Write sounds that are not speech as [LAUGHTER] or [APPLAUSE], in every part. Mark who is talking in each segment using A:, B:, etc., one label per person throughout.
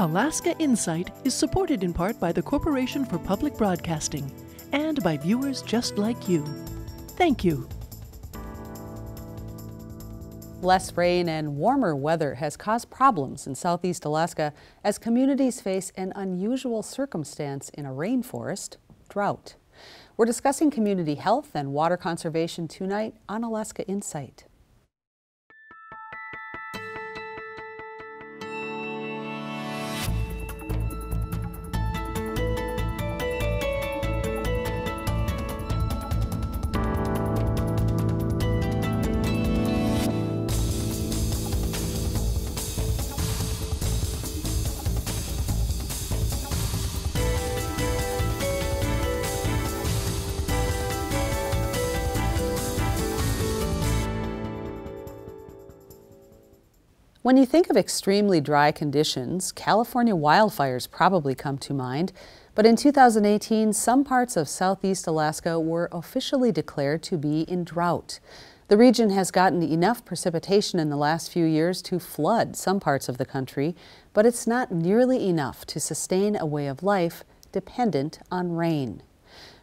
A: Alaska Insight is supported in part by the Corporation for Public Broadcasting and by viewers just like you. Thank you.
B: Less rain and warmer weather has caused problems in southeast Alaska as communities face an unusual circumstance in a rainforest drought. We're discussing community health and water conservation tonight on Alaska Insight. When you think of extremely dry conditions, California wildfires probably come to mind. But in 2018, some parts of southeast Alaska were officially declared to be in drought. The region has gotten enough precipitation in the last few years to flood some parts of the country, but it's not nearly enough to sustain a way of life dependent on rain.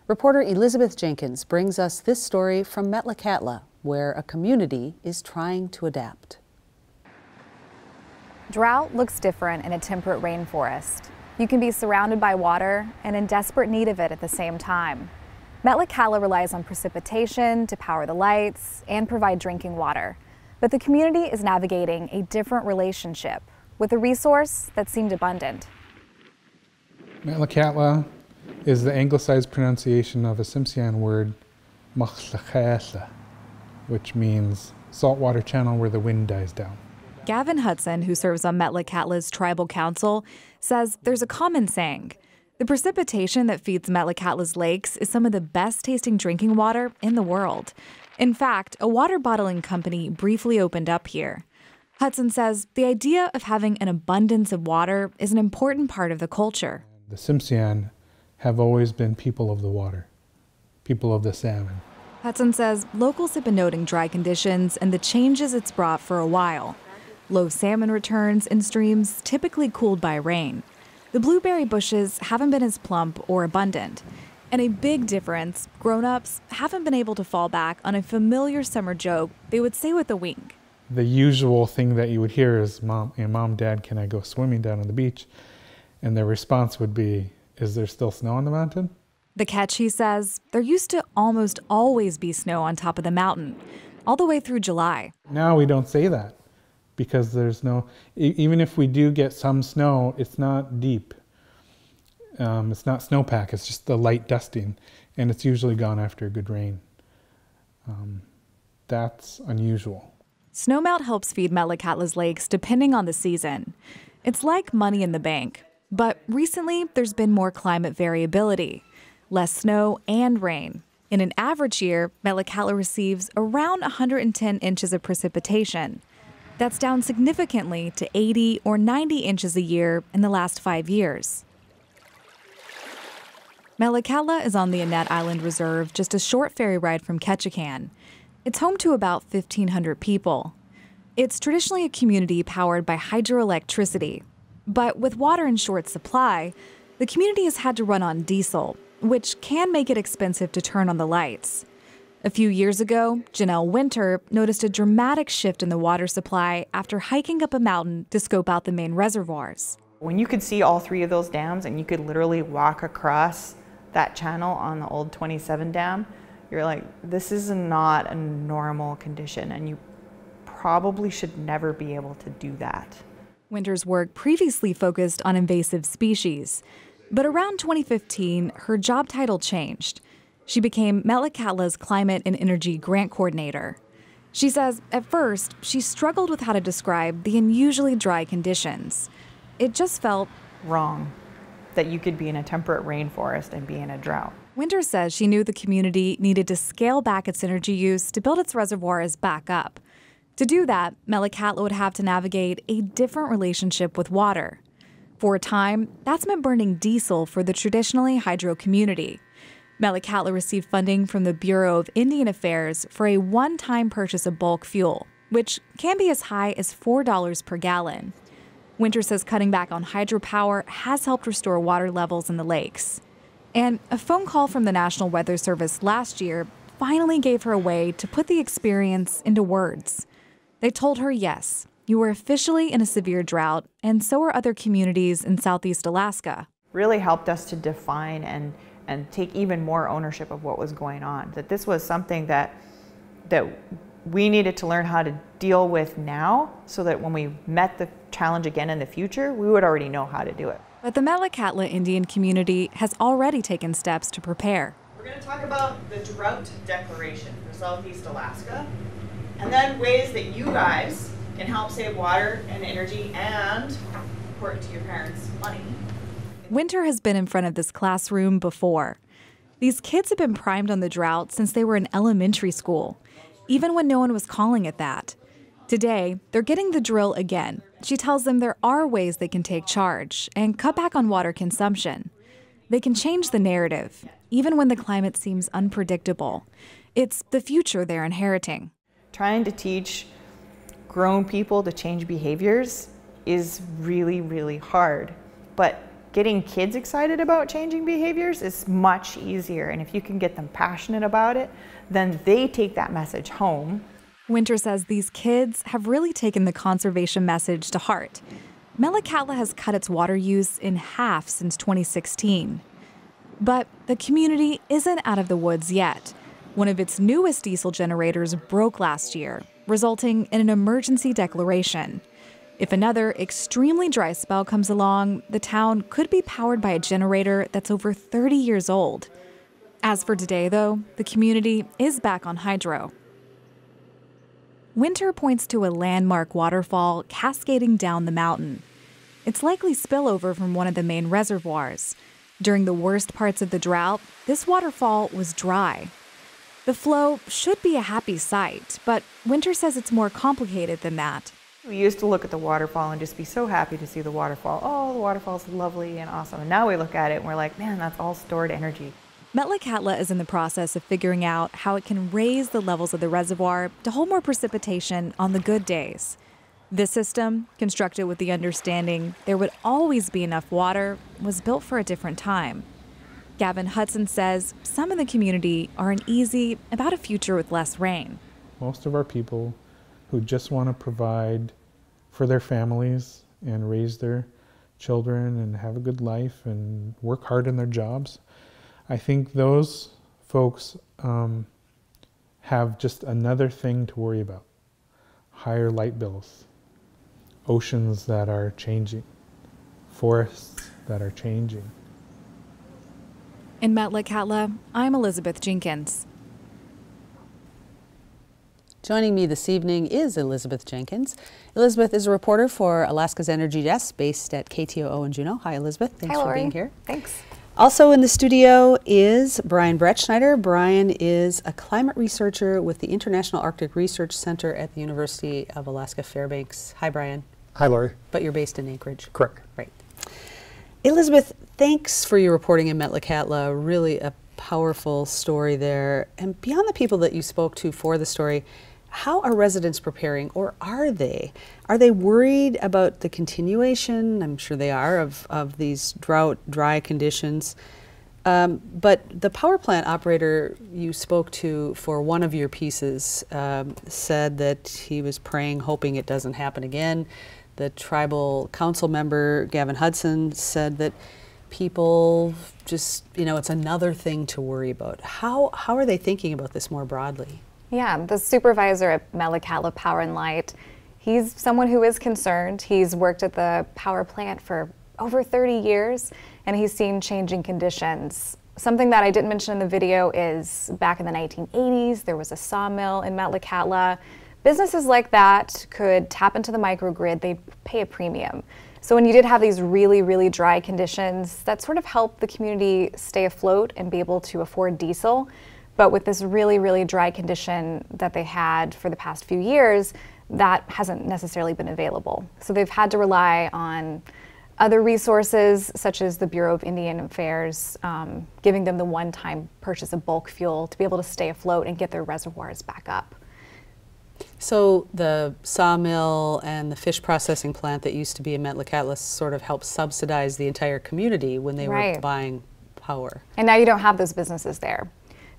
B: Reporter Elizabeth Jenkins brings us this story from Metlakatla, where a community is trying to adapt.
C: Drought looks different in a temperate rainforest. You can be surrounded by water and in desperate need of it at the same time. Metlakatla relies on precipitation to power the lights and provide drinking water. But the community is navigating a different relationship with a resource that seemed abundant.
D: Metlakatla is the anglicized pronunciation of a Tsimshian word, which means saltwater channel where the wind dies down.
C: Gavin Hudson, who serves on Metlakatla's tribal council, says there's a common saying. The precipitation that feeds Metlakatla's lakes is some of the best tasting drinking water in the world. In fact, a water bottling company briefly opened up here. Hudson says the idea of having an abundance of water is an important part of the culture.
D: The Tsimshian have always been people of the water, people of the salmon.
C: Hudson says locals have been noting dry conditions and the changes it's brought for a while. Low salmon returns in streams typically cooled by rain. The blueberry bushes haven't been as plump or abundant. And a big difference, grown ups haven't been able to fall back on a familiar summer joke they would say with a wink.
D: The usual thing that you would hear is, Mom, hey, Mom, Dad, can I go swimming down on the beach? And their response would be, Is there still snow on the mountain?
C: The catch, he says, there used to almost always be snow on top of the mountain, all the way through July.
D: Now we don't say that because there's no, even if we do get some snow, it's not deep. Um, it's not snowpack, it's just the light dusting, and it's usually gone after a good rain. Um, that's unusual.
C: Snowmelt helps feed Metlakatla's lakes depending on the season. It's like money in the bank. But recently, there's been more climate variability, less snow and rain. In an average year, Metlakatla receives around 110 inches of precipitation. That's down significantly to 80 or 90 inches a year in the last five years. Metlakatla is on the Annette Island Reserve, just a short ferry ride from Ketchikan. It's home to about 1,500 people. It's traditionally a community powered by hydroelectricity. But with water in short supply, the community has had to run on diesel, which can make it expensive to turn on the lights. A few years ago, Janelle Winter noticed a dramatic shift in the water supply after hiking up a mountain to scope out the main reservoirs.
E: When you could see all three of those dams and you could literally walk across that channel on the old 27 dam, you're like, this is not a normal condition and you probably should never be able to do that.
C: Winter's work previously focused on invasive species, but around 2015, her job title changed. She became Metlakatla's Climate and Energy Grant Coordinator. She says at first she struggled with how to describe the unusually dry conditions. It just felt
E: wrong that you could be in a temperate rainforest and be in a drought.
C: Winter says she knew the community needed to scale back its energy use to build its reservoirs back up. To do that, Metlakatla would have to navigate a different relationship with water. For a time, that's meant burning diesel for the traditionally hydro community. Metlakatla received funding from the Bureau of Indian Affairs for a one time purchase of bulk fuel, which can be as high as $4 per gallon. Winter says cutting back on hydropower has helped restore water levels in the lakes. And a phone call from the National Weather Service last year finally gave her a way to put the experience into words. They told her, yes, you are officially in a severe drought, and so are other communities in southeast Alaska.
E: Really helped us to define and, and take even more ownership of what was going on. That this was something that, that we needed to learn how to deal with now so that when we met the challenge again in the future, we would already know how to do it.
C: But the Metlakatla Indian community has already taken steps to prepare.
E: We're going to talk about the Drought Declaration for Southeast Alaska and then ways that you guys can help save water and energy and, important to your parents, money.
C: Winter has been in front of this classroom before. These kids have been primed on the drought since they were in elementary school even when no one was calling it that. Today, they're getting the drill again. She tells them there are ways they can take charge and cut back on water consumption. They can change the narrative, even when the climate seems unpredictable. It's the future they're inheriting.
E: Trying to teach grown people to change behaviors is really, really hard. But getting kids excited about changing behaviors is much easier. And if you can get them passionate about it, then they take that message home.
C: Winter says these kids have really taken the conservation message to heart. Metlakatla has cut its water use in half since 2016. But the community isn't out of the woods yet. One of its newest diesel generators broke last year, resulting in an emergency declaration. If another extremely dry spell comes along, the town could be powered by a generator that's over 30 years old. As for today, though, the community is back on hydro. Winter points to a landmark waterfall cascading down the mountain. It's likely spillover from one of the main reservoirs. During the worst parts of the drought, this waterfall was dry. The flow should be a happy sight, but Winter says it's more complicated than that.
E: We used to look at the waterfall and just be so happy to see the waterfall. Oh, the waterfall's lovely and awesome. And now we look at it and we're like, man, that's all stored energy.
C: Metlakatla is in the process of figuring out how it can raise the levels of the reservoir to hold more precipitation on the good days. This system, constructed with the understanding there would always be enough water, was built for a different time. Gavin Hudson says some in the community are uneasy about a future with less rain.
D: Most of our people who just want to provide for their families and raise their children and have a good life and work hard in their jobs. I think those folks um, have just another thing to worry about higher light bills, oceans that are changing, forests that are changing.
C: In Metlakatla, I'm Elizabeth Jenkins.
B: Joining me this evening is Elizabeth Jenkins. Elizabeth is a reporter for Alaska's Energy Desk based at KTOO in Juneau. Hi, Elizabeth. Thanks
F: Hi,
B: for being here.
F: Thanks.
B: Also in the studio is Brian Brettschneider. Brian is a climate researcher with the International Arctic Research Center at the University of Alaska Fairbanks. Hi, Brian.
G: Hi, Lori.
B: But you're based in Anchorage.
G: Correct.
B: Right. Elizabeth, thanks for your reporting in Metlakatla. Really a powerful story there. And beyond the people that you spoke to for the story, how are residents preparing, or are they? Are they worried about the continuation? I'm sure they are of, of these drought, dry conditions. Um, but the power plant operator you spoke to for one of your pieces um, said that he was praying, hoping it doesn't happen again. The tribal council member, Gavin Hudson, said that people just, you know, it's another thing to worry about. How, how are they thinking about this more broadly?
F: Yeah, the supervisor at Metlakatla Power and Light, he's someone who is concerned. He's worked at the power plant for over 30 years and he's seen changing conditions. Something that I didn't mention in the video is back in the 1980s, there was a sawmill in Metlakatla. Businesses like that could tap into the microgrid, they'd pay a premium. So when you did have these really, really dry conditions, that sort of helped the community stay afloat and be able to afford diesel. But with this really, really dry condition that they had for the past few years, that hasn't necessarily been available. So they've had to rely on other resources, such as the Bureau of Indian Affairs, um, giving them the one time purchase of bulk fuel to be able to stay afloat and get their reservoirs back up.
B: So the sawmill and the fish processing plant that used to be in Metlakatla sort of helped subsidize the entire community when they
F: Right.
B: were buying power.
F: And now you don't have those businesses there.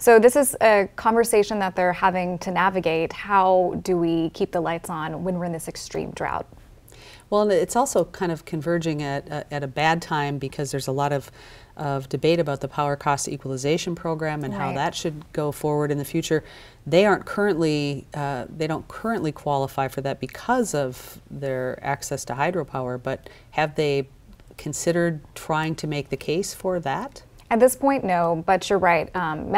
F: So this is a conversation that they're having to navigate. How do we keep the lights on when we're in this extreme drought?
B: Well, and it's also kind of converging at, uh, at a bad time because there's a lot of, of debate about the power cost equalization program and how that should go forward in the future. They aren't currently, uh, they don't currently qualify for that because of their access to hydropower, but have they considered trying to make the case for that?
F: At this point, no, but you're right. Um,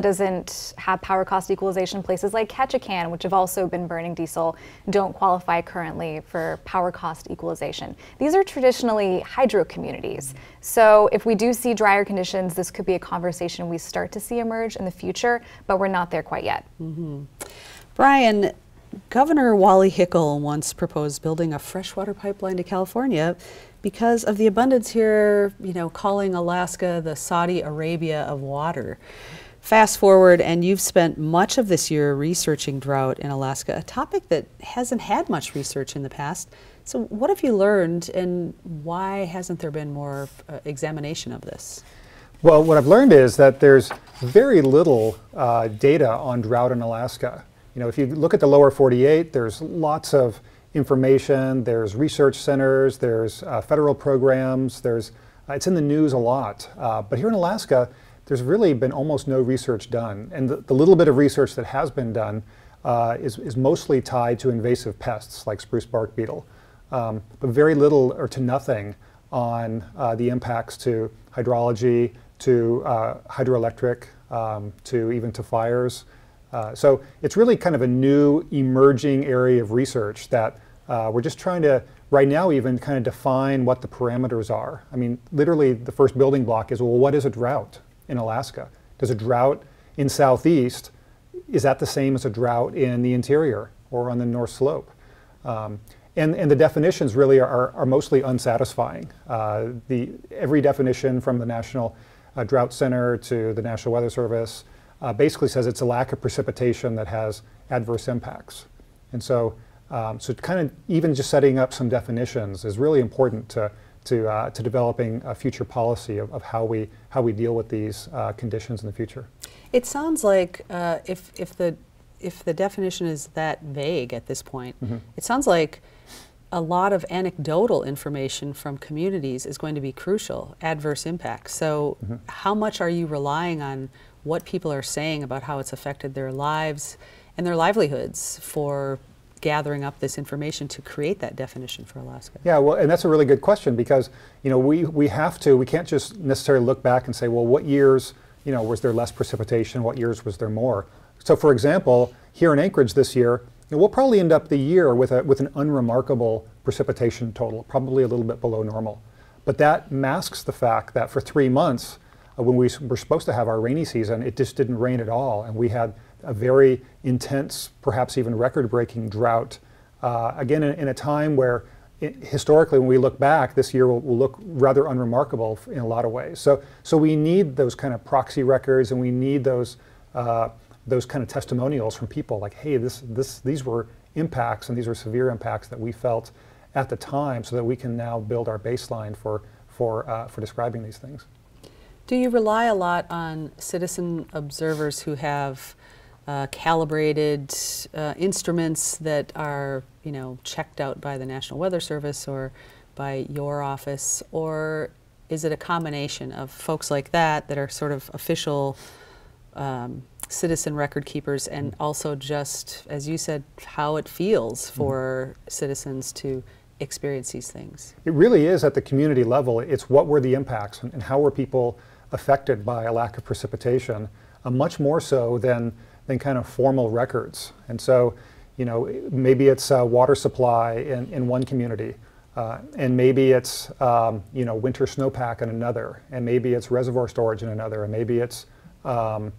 F: doesn't have power cost equalization. Places like Ketchikan, which have also been burning diesel, don't qualify currently for power cost equalization. These are traditionally hydro communities. So if we do see drier conditions, this could be a conversation we start to see emerge in the future, but we're not there quite yet.
B: Brian, Governor Wally Hickel once proposed building a freshwater pipeline to California because of the abundance here, you know, calling Alaska the Saudi Arabia of water. Fast forward, and you've spent much of this year researching drought in Alaska, a topic that hasn't had much research in the past. So, what have you learned, and why hasn't there been more uh, examination of this?
G: Well, what I've learned is that there's very little uh, data on drought in Alaska. You know, if you look at the lower 48, there's lots of information. There's research centers. There's uh, federal programs. There's uh, it's in the news a lot. Uh, but here in Alaska, there's really been almost no research done, and the, the little bit of research that has been done uh, is, is mostly tied to invasive pests like spruce bark beetle, um, but very little or to nothing on uh, the impacts to hydrology, to uh, hydroelectric, um, to even to fires. Uh, so it's really kind of a new emerging area of research that uh, we're just trying to, right now, even kind of define what the parameters are. I mean, literally, the first building block is well, what is a drought in Alaska? Does a drought in southeast is that the same as a drought in the interior or on the north slope? Um, and, and the definitions really are, are mostly unsatisfying. Uh, the, every definition from the National uh, Drought Center to the National Weather Service uh, basically says it's a lack of precipitation that has adverse impacts. And so, um, so kind of even just setting up some definitions is really important to, to, uh, to developing a future policy of, of how, we, how we deal with these uh, conditions in the future.
B: It sounds like uh, if, if, the, if the definition is that vague at this point, it sounds like a lot of anecdotal information from communities is going to be crucial, adverse impacts. So, how much are you relying on what people are saying about how it's affected their lives and their livelihoods for gathering up this information to create that definition for Alaska?
G: Yeah, well, and that's a really good question because you know we, we have to we can't just necessarily look back and say, well, what years you know was there less precipitation? What years was there more? So, for example, here in Anchorage this year, you know, we'll probably end up the year with a with an unremarkable precipitation total, probably a little bit below normal. But that masks the fact that for three months, when we were supposed to have our rainy season, it just didn't rain at all, and we had a very intense, perhaps even record-breaking drought. Uh, again, in, in a time where i historically, when we look back, this year will, will look rather unremarkable in a lot of ways. So, so we need those kind of proxy records, and we need those uh, those kind of testimonials from people, like, hey, this this these were impacts, and these were severe impacts that we felt at the time, so that we can now build our baseline for for uh, for describing these things.
B: Do you rely a lot on citizen observers who have uh, calibrated uh, instruments that are, you know, checked out by the National Weather Service or by your office, or is it a combination of folks like that that are sort of official um, citizen record keepers, and also just, as you said, how it feels for citizens to experience these things?
G: It really is at the community level. It's what were the impacts and how were people affected by a lack of precipitation, uh, much more so than, than kind of formal records. And so, you know, maybe it's uh, water supply in, in one community, uh, and maybe it's, um, you know, winter snowpack in another, and maybe it's reservoir storage in another, and maybe it's, um,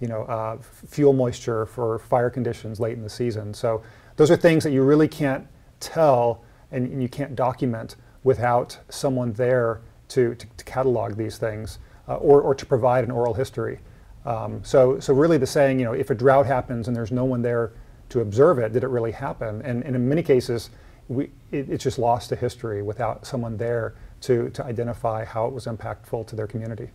G: you know, uh, fuel moisture for fire conditions late in the season. So those are things that you really can't tell and, and you can't document without someone there to, to, to catalog these things uh, or, or to provide an oral history. Um, so, so really the saying, you know, if a drought happens and there's no one there to observe it. Did it really happen? And, and in many cases, we, it, it's just lost to history without someone there to, to identify how it was impactful to their community.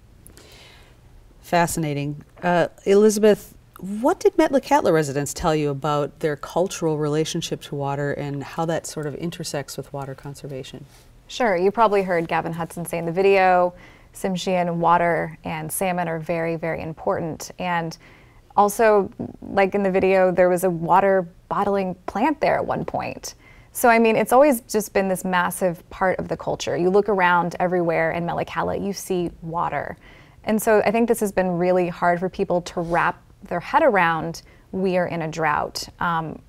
B: Fascinating. Uh, Elizabeth, what did Metlakatla residents tell you about their cultural relationship to water and how that sort of intersects with water conservation?
F: Sure. You probably heard Gavin Hudson say in the video, Tsimshian water and salmon are very, very important. And also, like in the video, there was a water bottling plant there at one point. So, I mean, it's always just been this massive part of the culture. You look around everywhere in Metlakatla, you see water. And so I think this has been really hard for people to wrap their head around we are in a drought. Um,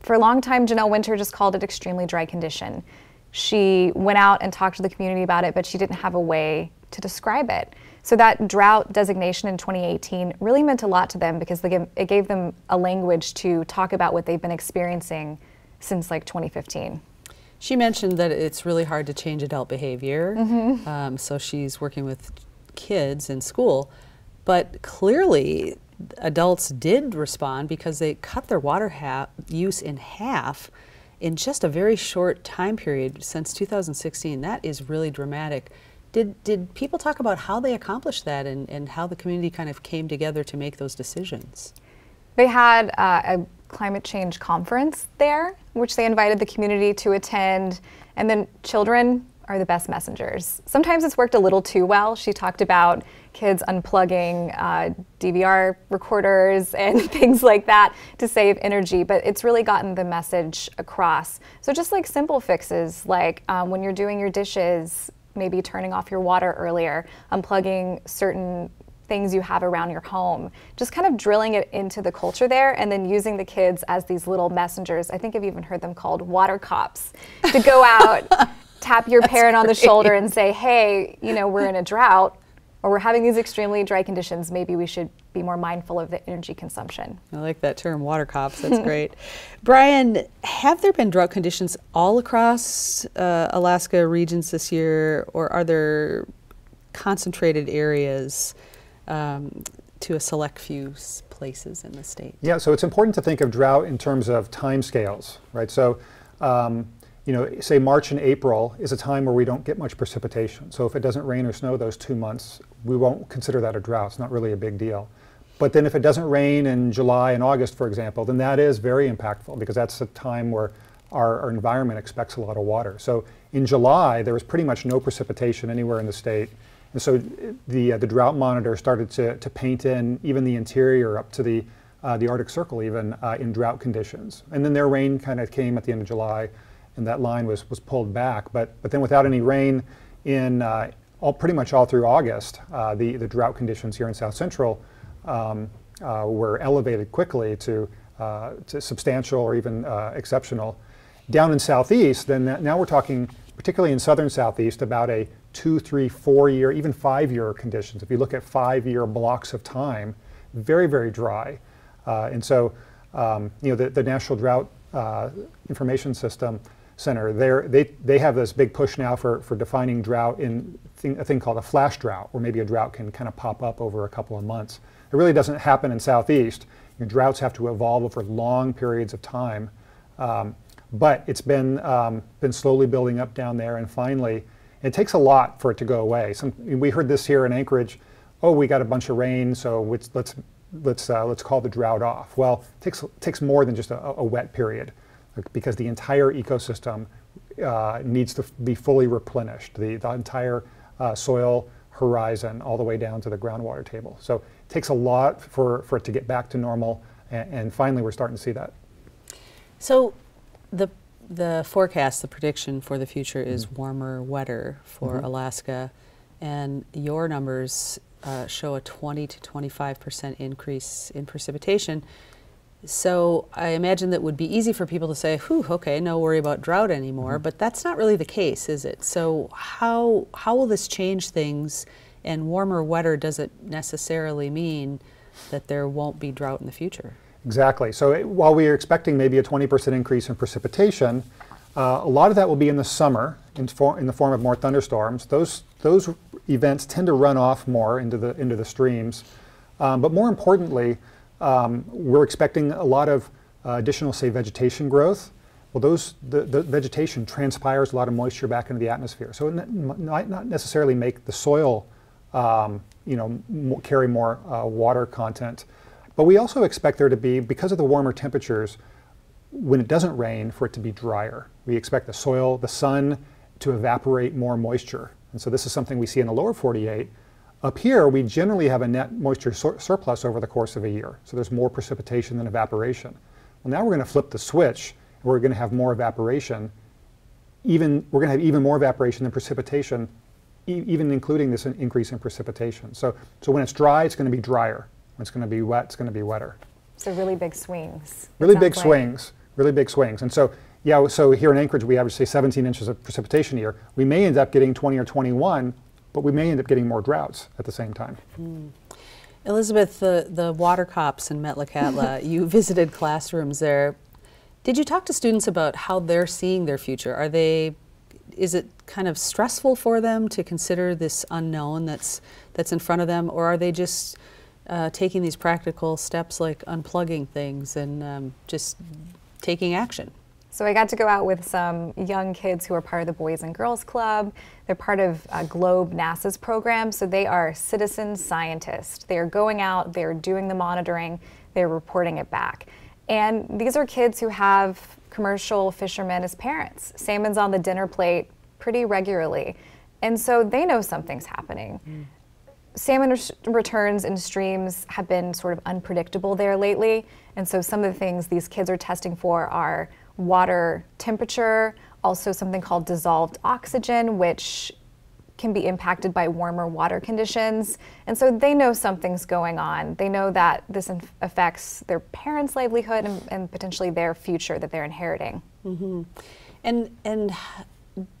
F: for a long time, Janelle Winter just called it extremely dry condition. She went out and talked to the community about it, but she didn't have a way to describe it. So that drought designation in 2018 really meant a lot to them because it gave them a language to talk about what they've been experiencing since like 2015.
B: She mentioned that it's really hard to change adult behavior. Mm -hmm. um, so she's working with kids in school. But clearly, adults did respond because they cut their water use in half in just a very short time period since 2016. That is really dramatic. Did, did people talk about how they accomplished that and, and how the community kind of came together to make those decisions?
F: They had uh, a climate change conference there, which they invited the community to attend. And then children are the best messengers. Sometimes it's worked a little too well. She talked about kids unplugging uh, DVR recorders [LAUGHS] and things like that to save energy, but it's really gotten the message across. So just like simple fixes, like um, when you're doing your dishes, maybe turning off your water earlier, unplugging certain things you have around your home, just kind of drilling it into the culture there and then using the kids as these little messengers. I think I've even heard them called water cops to go out, [LAUGHS] tap your parent on the shoulder and say, hey, you know, we're in a drought or we're having these extremely dry conditions, maybe we should be more mindful of the energy consumption.
B: I like that term, water cops. That's [LAUGHS] great. Brian, have there been drought conditions all across uh, Alaska regions this year, or are there concentrated areas um, to a select few places in the state?
G: Yeah, so it's important to think of drought in terms of time scales, right? So um, you know, say March and April is a time where we don't get much precipitation. So if it doesn't rain or snow those two months, we won't consider that a drought. It's not really a big deal. But then if it doesn't rain in July and August, for example, then that is very impactful because that's a time where our, our environment expects a lot of water. So in July, there was pretty much no precipitation anywhere in the state. And so the, uh, the drought monitor started to, to paint in even the interior up to the, uh, the Arctic Circle even uh, in drought conditions. And then their rain kind of came at the end of July and that line was, was pulled back. But, but then without any rain in uh, all, pretty much all through August, uh, the, the drought conditions here in South Central um, uh, were elevated quickly to, uh, to substantial or even uh, exceptional. Down in Southeast, then now we're talking, particularly in southern Southeast, about a two, three, four year, even five year conditions. If you look at five year blocks of time, very, very dry. Uh, and so, um, you know, the, the National Drought Information System Center, they they they have this big push now for, for defining drought in thing, a thing called a flash drought, where maybe a drought can kind of pop up over a couple of months. It really doesn't happen in Southeast. Your droughts have to evolve over long periods of time. Um, but it's been, um, been slowly building up down there, and finally, it takes a lot for it to go away. Some, we heard this here in Anchorage, oh, we got a bunch of rain, so let's, let's, let's, uh, let's call the drought off. Well, it takes, takes more than just a, a wet period because the entire ecosystem uh, needs to be fully replenished, the, the entire uh, soil horizon all the way down to the groundwater table. So it takes a lot for, for it to get back to normal, and, and finally we're starting to see that.
B: So the, the forecast, the prediction for the future is mm -hmm. warmer, wetter for mm -hmm. Alaska, and your numbers uh, show a 20 to 25 percent increase in precipitation. So I imagine that would be easy for people to say, whew, okay, no worry about drought anymore, mm -hmm. but that's not really the case, is it? So how, how will this change things and warmer, wetter doesn't necessarily mean that there won't be drought in the future?
G: Exactly. So it, while we are expecting maybe a 20% increase in precipitation, uh, a lot of that will be in the summer in, for, in the form of more thunderstorms. Those, those events tend to run off more into the, into the streams. Um, but more importantly, um, we're expecting a lot of uh, additional, say, vegetation growth, well, those the, the, vegetation transpires a lot of moisture back into the atmosphere. So it might not necessarily make the soil, um, you know, carry more uh, water content. But we also expect there to be, because of the warmer temperatures, when it doesn't rain, for it to be drier. We expect the soil, the sun, to evaporate more moisture. And so this is something we see in the lower 48. Up here, we generally have a net moisture sur surplus over the course of a year. So there's more precipitation than evaporation. Well, now we're going to flip the switch. and We're going to have more evaporation. Even we're going to have even more evaporation than precipitation, e even including this increase in precipitation. So, so when it's dry, it's going to be drier. When it's going to be wet, it's going to be wetter.
F: So really big swings.
G: Really big like. swings. Really big swings. And so yeah, so here in Anchorage, we average, say, 17 inches of precipitation a year. We may end up getting 20 or 21, but we may end up getting more droughts at the same time. Mm.
B: Elizabeth, the, the water cops in Metlakatla, [LAUGHS] you visited classrooms there. Did you talk to students about how they're seeing their future? Are they, is it kind of stressful for them to consider this unknown that's, that's in front of them, or are they just uh, taking these practical steps like unplugging things and um, just taking action?
F: So I got to go out with some young kids who are part of the Boys and Girls Club. They're part of uh, Globe NASA's program, so they are citizen scientists. They are going out, they're doing the monitoring, they're reporting it back. And these are kids who have commercial fishermen as parents. Salmon's on the dinner plate pretty regularly. And so they know something's happening. Mm. Salmon returns in streams have been sort of unpredictable there lately. And so some of the things these kids are testing for are water temperature, also something called dissolved oxygen, which can be impacted by warmer water conditions. And so they know something's going on. They know that this affects their parents' livelihood and, and potentially their future that they're inheriting.
B: Mm-hmm. And, and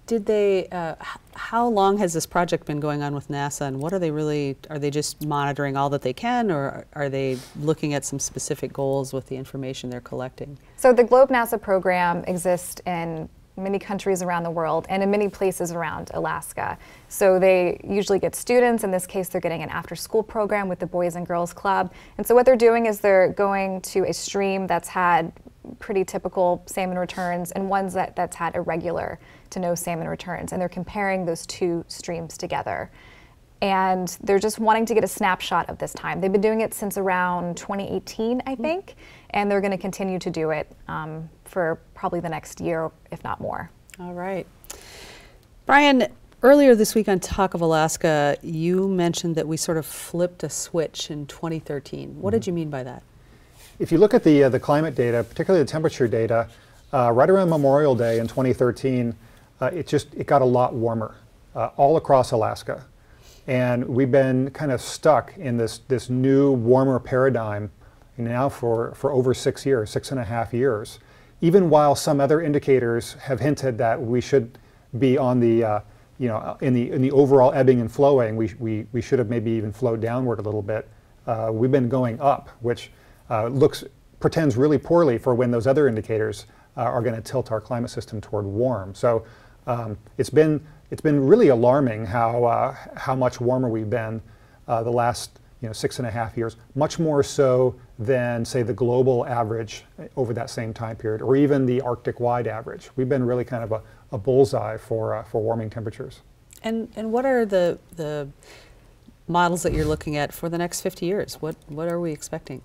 B: did they, uh, how long has this project been going on with NASA and what are they really, are they just monitoring all that they can or are they looking at some specific goals with the information they're collecting?
F: So the Globe NASA program exists in many countries around the world and in many places around Alaska. So they usually get students. In this case, they're getting an after school program with the Boys and Girls Club. And so what they're doing is they're going to a stream that's had pretty typical salmon returns and ones that, that's had irregular to no salmon returns. And they're comparing those two streams together. And they're just wanting to get a snapshot of this time. They've been doing it since around 2018, I mm-hmm. think, and they're going to continue to do it um, for probably the next year, if not more.
B: All right. Brian, earlier this week on Talk of Alaska, you mentioned that we sort of flipped a switch in 2013. What mm-hmm. did you mean by that?
G: If you look at the, uh, the climate data, particularly the temperature data, uh, right around Memorial Day in 2013, uh, it just it got a lot warmer uh, all across Alaska. And we've been kind of stuck in this, this new warmer paradigm now for, for over six years, six and a half years. Even while some other indicators have hinted that we should be on the, uh, you know, in the, in the overall ebbing and flowing, we, we, we should have maybe even flowed downward a little bit. Uh, we've been going up, which uh, looks pretends really poorly for when those other indicators uh, are going to tilt our climate system toward warm. So um, it's been it's been really alarming how uh, how much warmer we've been uh, the last you know six and a half years, much more so than say the global average over that same time period, or even the Arctic-wide average. We've been really kind of a, a bullseye for uh, for warming temperatures.
B: And and what are the the models that you're looking at for the next 50 years? What what are we expecting?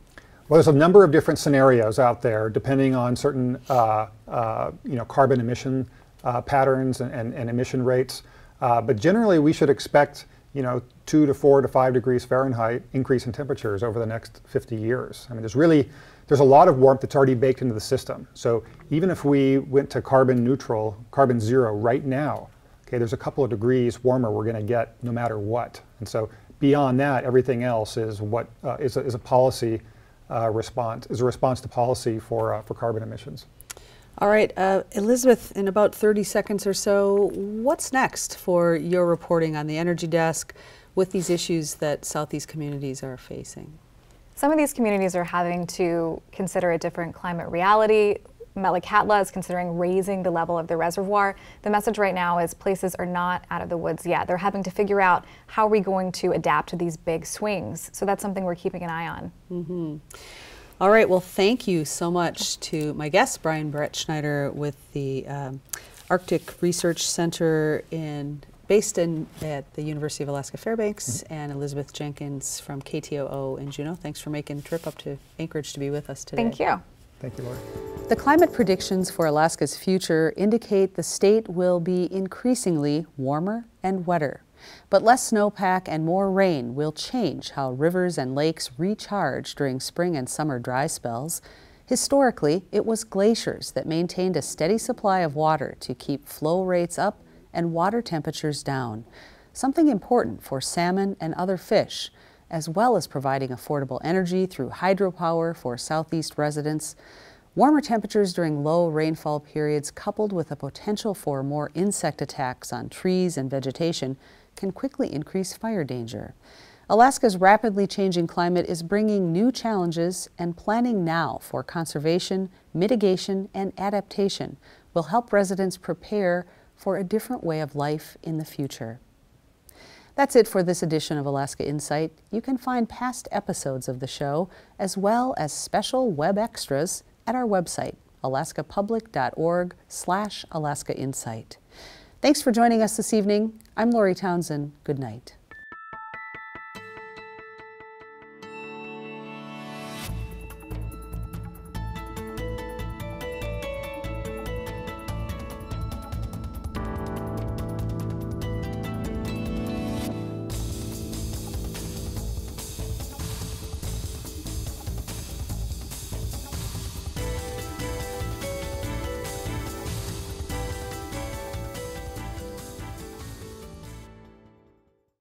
G: Well, there's a number of different scenarios out there, depending on certain uh, uh, you know carbon emission uh, patterns and, and, and, emission rates. Uh, but generally, we should expect you know two to four to five degrees Fahrenheit increase in temperatures over the next 50 years. I mean, there's really there's a lot of warmth that's already baked into the system. So even if we went to carbon neutral, carbon zero right now, okay, there's a couple of degrees warmer we're going to get no matter what. And so beyond that, everything else is what uh, is a, is a policy uh, response, is a response to policy for, uh, for carbon emissions.
B: All right, uh, Elizabeth, in about 30 seconds or so, what's next for your reporting on the Energy Desk with these issues that Southeast communities are facing?
F: Some of these communities are having to consider a different climate reality, Metlakatla is considering raising the level of the reservoir. The message right now is places are not out of the woods yet. They're having to figure out how are we going to adapt to these big swings. So that's something we're keeping an eye on.
B: Mm -hmm. All right, well, thank you so much to my guest, Brian Brettschneider, with the um, Arctic Research Center in based in at the University of Alaska Fairbanks, mm -hmm. and Elizabeth Jenkins from KTOO in Juneau. Thanks for making the trip up to Anchorage to be with us today.
F: Thank you.
G: Thank you, Lori.
B: The climate predictions for Alaska's future indicate the state will be increasingly warmer and wetter. But less snowpack and more rain will change how rivers and lakes recharge during spring and summer dry spells. Historically, it was glaciers that maintained a steady supply of water to keep flow rates up and water temperatures down, something important for salmon and other fish, as well as providing affordable energy through hydropower for southeast residents. Warmer temperatures during low rainfall periods, coupled with a potential for more insect attacks on trees and vegetation, can quickly increase fire danger. Alaska's rapidly changing climate is bringing new challenges, and planning now for conservation, mitigation, and adaptation will help residents prepare for a different way of life in the future. That's it for this edition of Alaska Insight. You can find past episodes of the show as well as special web extras at our website, alaskapublic.org slash Alaska Insight. Thanks for joining us this evening. I'm Lori Townsend. Good night.